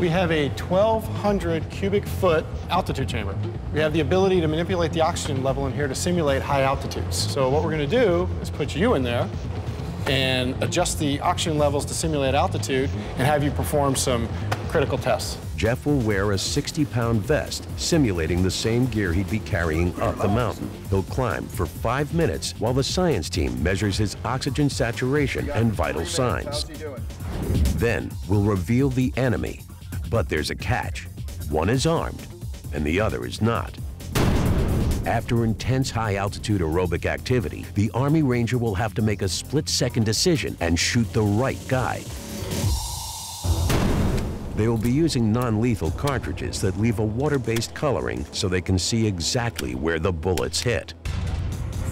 We have a 1,200 cubic foot altitude chamber. We have the ability to manipulate the oxygen level in here to simulate high altitudes. So what we're gonna do is put you in there and adjust the oxygen levels to simulate altitude and have you perform some critical tests. Jeff will wear a 60-pound vest, simulating the same gear he'd be carrying up the mountain. He'll climb for five minutes while the science team measures his oxygen saturation and vital signs. Then we'll reveal the enemy. But there's a catch. One is armed, and the other is not. After intense high-altitude aerobic activity, the Army Ranger will have to make a split-second decision and shoot the right guy. They will be using non-lethal cartridges that leave a water-based coloring so they can see exactly where the bullets hit.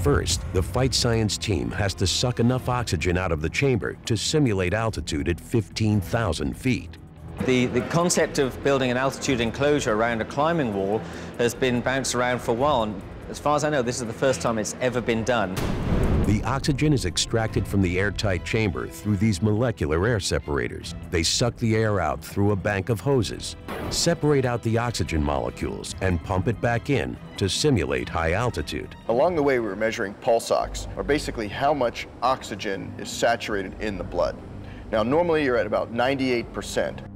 First, the fight science team has to suck enough oxygen out of the chamber to simulate altitude at 15,000 feet. The, the concept of building an altitude enclosure around a climbing wall has been bounced around for a while. And as far as I know, this is the first time it's ever been done. The oxygen is extracted from the airtight chamber through these molecular air separators. They suck the air out through a bank of hoses, separate out the oxygen molecules, and pump it back in to simulate high altitude. Along the way, we were measuring pulse ox, or basically how much oxygen is saturated in the blood. Now, normally you're at about 98%.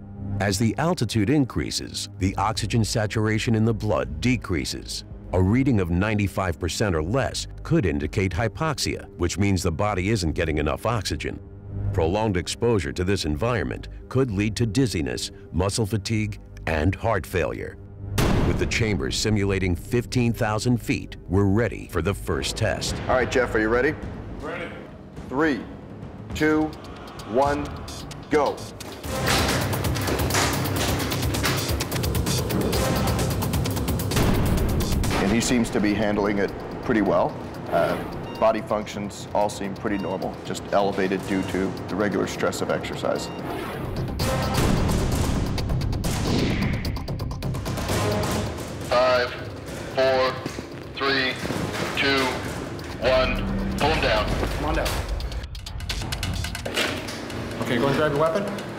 As the altitude increases, the oxygen saturation in the blood decreases. A reading of 95% or less could indicate hypoxia, which means the body isn't getting enough oxygen. Prolonged exposure to this environment could lead to dizziness, muscle fatigue, and heart failure. With the chamber simulating 15,000 feet, we're ready for the first test. All right, Jeff, are you ready? Ready. Three, two, one, go. He seems to be handling it pretty well. Uh, body functions all seem pretty normal, just elevated due to the regular stress of exercise. Five, four, three, two, one. Pull him down. Come on down. Okay, go and grab your weapon.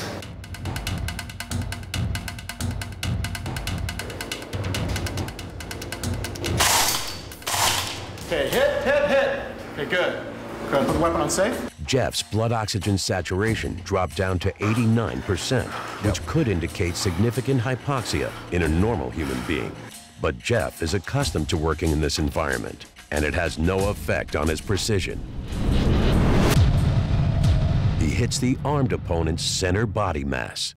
Okay, hit, hit, hit. Okay, good. Go ahead, put the weapon on safe. Jeff's blood oxygen saturation dropped down to 89%, which could indicate significant hypoxia in a normal human being. But Jeff is accustomed to working in this environment, and it has no effect on his precision. He hits the armed opponent's center body mass.